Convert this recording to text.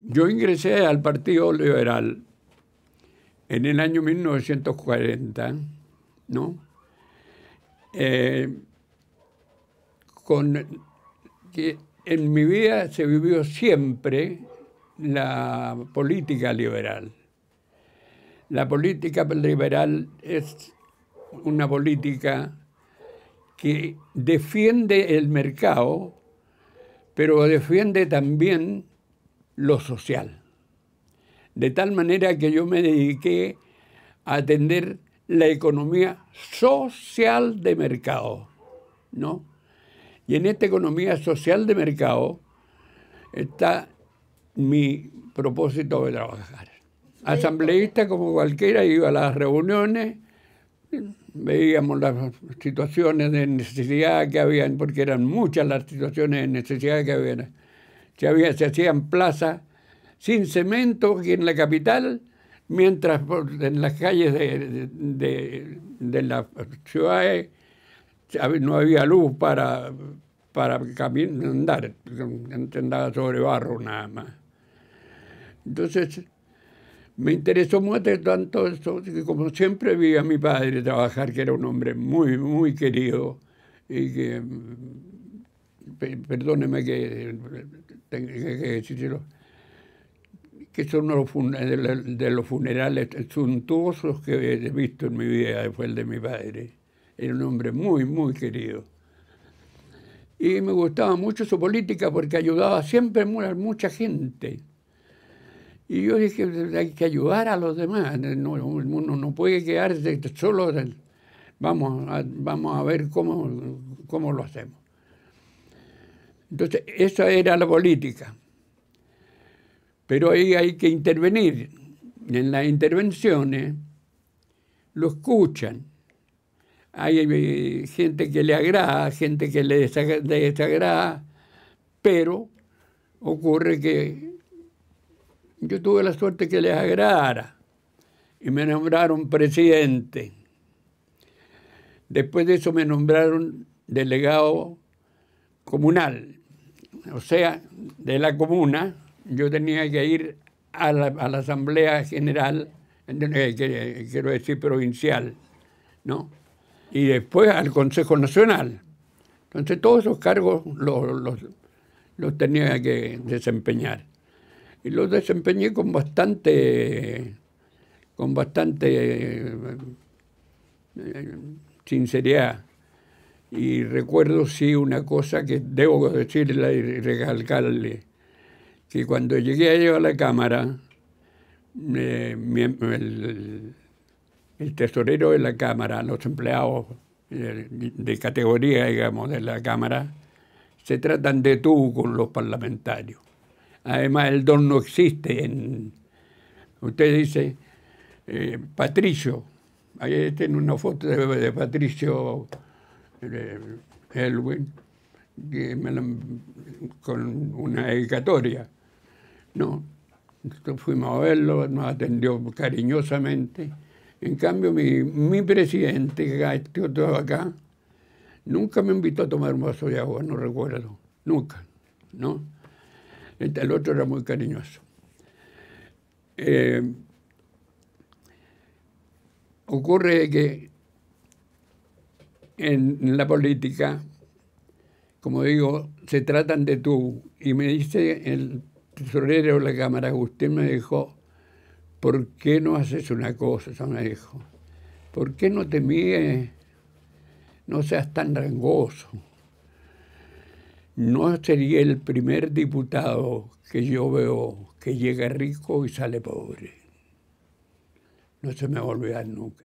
Yo ingresé al Partido Liberal en el año 1940, ¿no? Eh, con en mi vida se vivió siempre la política liberal. La política liberal es una política que defiende el mercado, pero defiende también lo social. De tal manera que yo me dediqué a atender la economía social de mercado, ¿no? Y en esta economía social de mercado está mi propósito de trabajar. Asambleísta como cualquiera, iba a las reuniones, veíamos las situaciones de necesidad que habían, porque eran muchas las situaciones de necesidad que había se, había, se hacían plazas sin cemento aquí en la capital, mientras en las calles de, de, ciudades no había luz para, para caminar, andar, andaba sobre barro nada más. Entonces, me interesó mucho tanto eso, que como siempre vi a mi padre trabajar, que era un hombre muy, muy querido, y que, perdóneme que que decirlo, que son los de los funerales suntuosos que he visto en mi vida, fue el de mi padre. Era un hombre muy, muy querido. Y me gustaba mucho su política porque ayudaba siempre a mucha gente. Y yo dije, hay que ayudar a los demás, uno no puede quedarse solo, vamos a, vamos a ver cómo, cómo lo hacemos. Entonces, esa era la política. Pero ahí hay que intervenir. En las intervenciones lo escuchan. Hay eh, gente que le agrada, gente que le desagrada, pero ocurre que yo tuve la suerte que les agradara y me nombraron presidente. Después de eso me nombraron delegado comunal o sea, de la comuna, yo tenía que ir a la, Asamblea General, eh, quiero decir provincial, ¿no? Y después al Consejo Nacional. Entonces todos esos cargos los, tenía que desempeñar. Y los desempeñé con bastante, con bastante eh, sinceridad. Y recuerdo, sí, una cosa que debo decirle y recalcarle, que cuando llegué allá a la Cámara, el, tesorero de la Cámara, los empleados de, categoría, digamos, de la Cámara, se tratan de tú con los parlamentarios. Además, el don no existe. En, usted dice, eh, Patricio, ahí tiene una foto de Patricio Elwin, con una dedicatoria. No, fuimos a verlo, nos atendió cariñosamente. En cambio, mi, presidente, que todo acá, nunca me invitó a tomar un vaso de agua, no recuerdo, nunca, ¿no? El otro era muy cariñoso. Eh, ocurre que en la política, como digo, se tratan de tú. Y me dice el tesorero de la Cámara, usted me dijo, ¿por qué no haces una cosa? Eso me dijo, ¿por qué no te mides, no seas tan rangoso? No sería el primer diputado que yo veo que llega rico y sale pobre. No se me va a olvidar nunca.